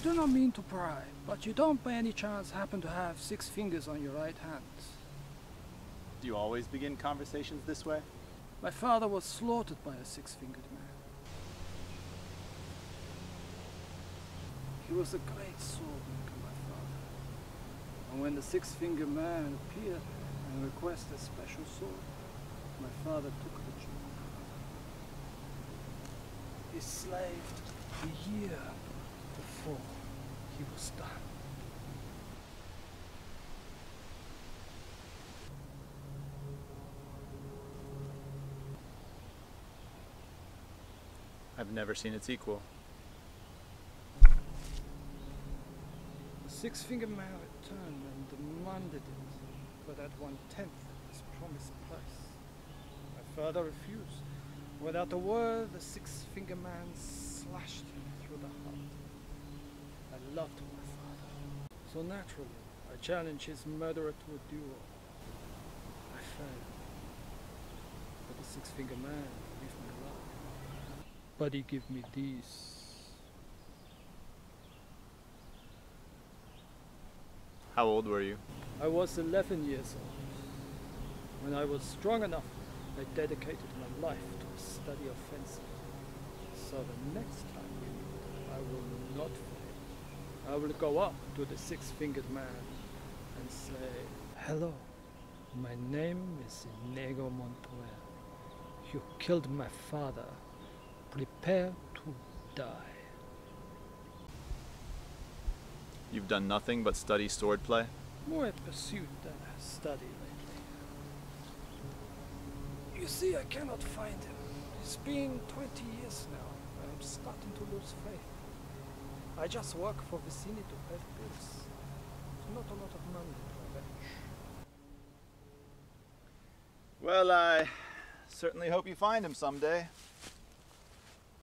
do not mean to pry, but you don't by any chance happen to have six fingers on your right hand. Do you always begin conversations this way? My father was slaughtered by a six-fingered man. He was a great swordmaker, my father. And when the six-fingered man appeared and requested a special sword, my father took the job. He slaved a year before he was done. I've never seen its equal. The six-fingered man returned and demanded it for that one-tenth of his promised price. My father refused. Without a word, the six-fingered man slashed him through the heart. I loved my father. So naturally, I challenged his murderer to a duel. I failed. But the six-fingered man gave me love. But he gave me this. How old were you? I was 11 years old. When I was strong enough, I dedicated my life to a study of fencing. So the next time we meet, I will not fail. I will go up to the six-fingered man and say, Hello, my name is Inigo Montoya. You killed my father. Prepare to die. You've done nothing but study swordplay? More a pursuit than a study lately. You see, I cannot find him. It's been 20 years now. And I'm starting to lose faith. I just work for Vizzini to pay the bills. Not a lot of money to avenge. Well, I certainly hope you find him someday.